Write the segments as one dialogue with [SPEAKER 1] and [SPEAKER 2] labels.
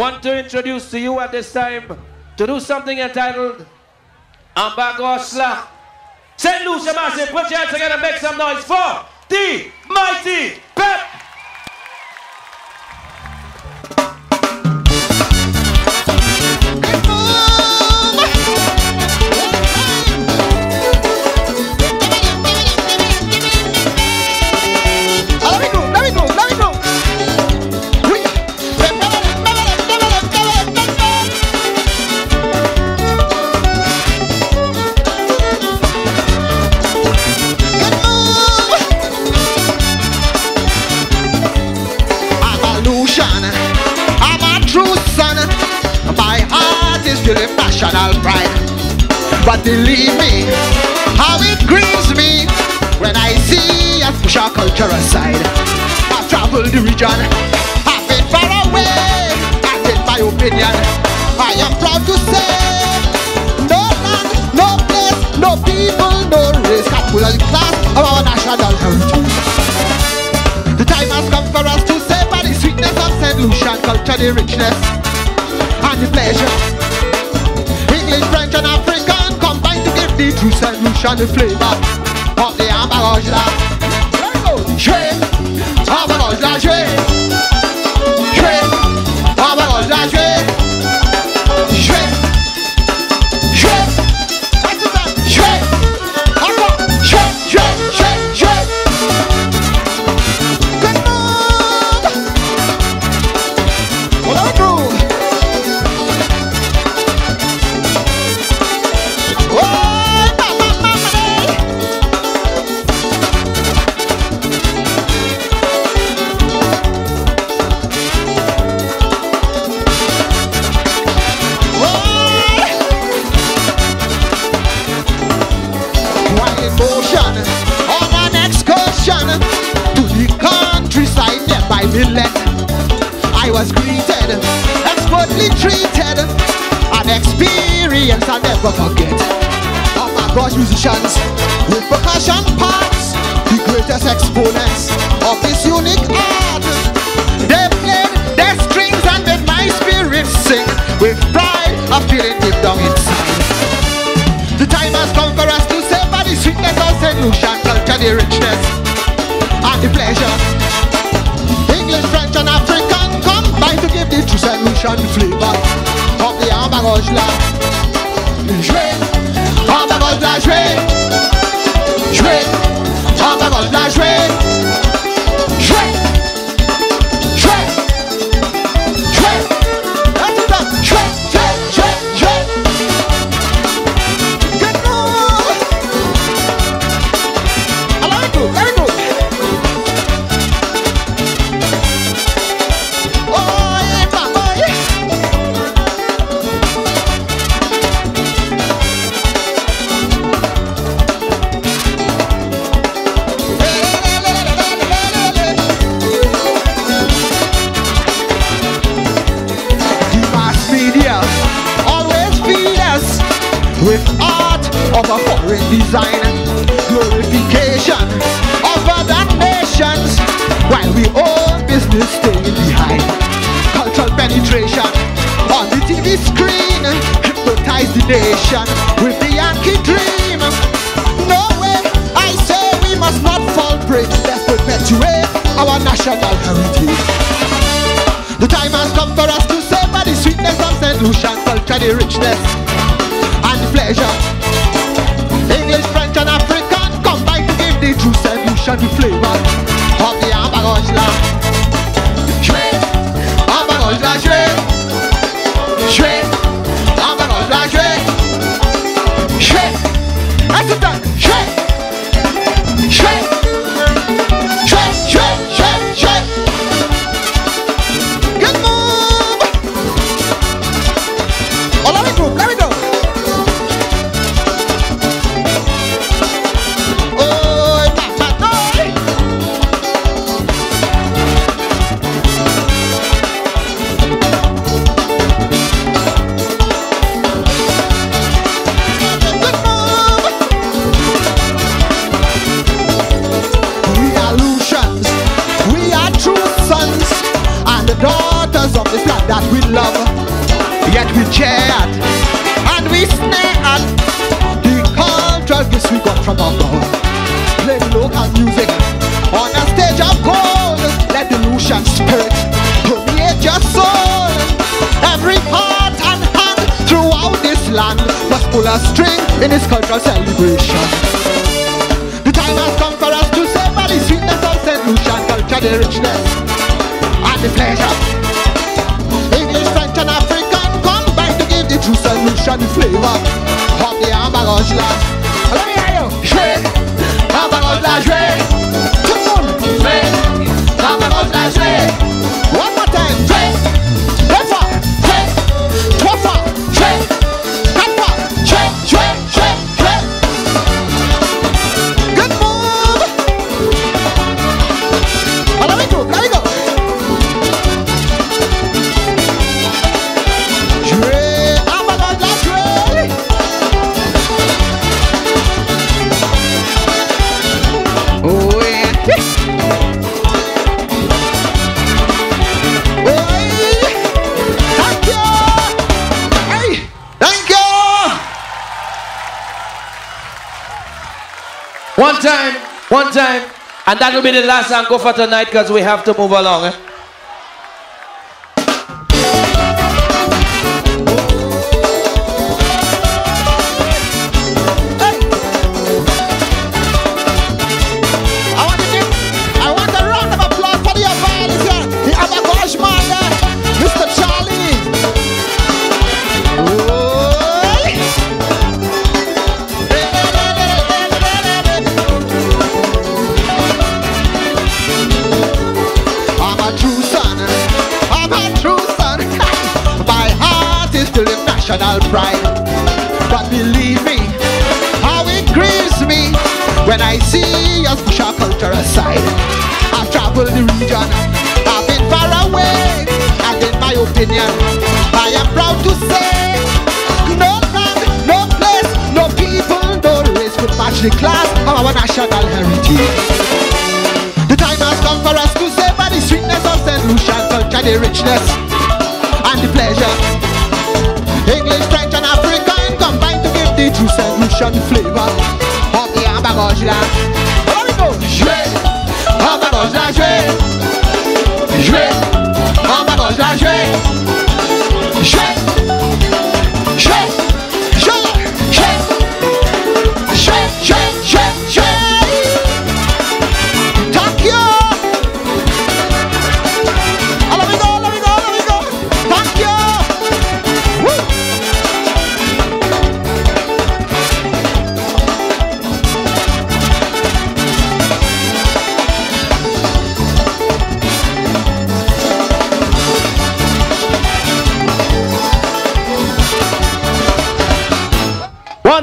[SPEAKER 1] want to introduce to you at this time to do something entitled En Ba Gorge La. St. Lucia Massive, put your hands together and make some noise for the mighty Pep.
[SPEAKER 2] Filled national pride. But believe me, how it grieves me when I see us push our culture aside. I've traveled the region, I've been far away, and in my opinion, I am proud to say, no land, no place, no people, no race can pull us class of our national heritage. The time has come for us to savor the sweetness of St. Lucian culture, the richness and the pleasure. To give the true St. Lucian the flavor of the ambalage la. Jouer, ambalage la, jouer. Jouer, on an excursion to the countryside nearby Millet, I was greeted, expertly treated, an experience I'll never forget. Oh my gosh, musicians with percussion parts, the greatest exponents of this unique art. Sweetness of culture, the richness and the pleasure. English, French, and African combine to give the true St. Lucian flavor of the ambalage la. Jouer, ambalage la, jouer. Jouer, jouer. Jouer, the nation with the Yankee dream. No way, I say we must not fall prey. Let's perpetuate our national heritage. The time has come for us to savor the sweetness of St. Lucian culture, the richness and the pleasure. English, French, and African combine to give the true St. Lucian the flavor of the ambalage love, that we love, yet we cheered and we snared the cultural gifts we got from above. Play local music on a stage of gold. Let the Lucian spirit permeate your soul. Every heart and hand throughout this land must pull a string in this cultural celebration. The time has come for us to savor the sweetness of St. Lucian culture, the richness and the pleasure. the flavor Hop the hamburger la Alright yo Jwe Hamburger la jwe One time,
[SPEAKER 1] one time, and that will be the last go for tonight because we have to move along. Eh?
[SPEAKER 2] Pride. But believe me, how it grieves me when I see us push our culture aside. I've traveled the region, I've been far away, and in my opinion, I am proud to say, no land, no place, no people, no race could match the class of our national heritage. The time has come for us to savor the sweetness of St. Lucian culture, the richness and the pleasure. English, the true St. Lucian flavor of the En Ba Gorge land. Here we go. Jouer, En Ba Gorge land, jouer.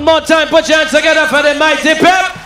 [SPEAKER 1] One more time, put your hands together for the mighty pep.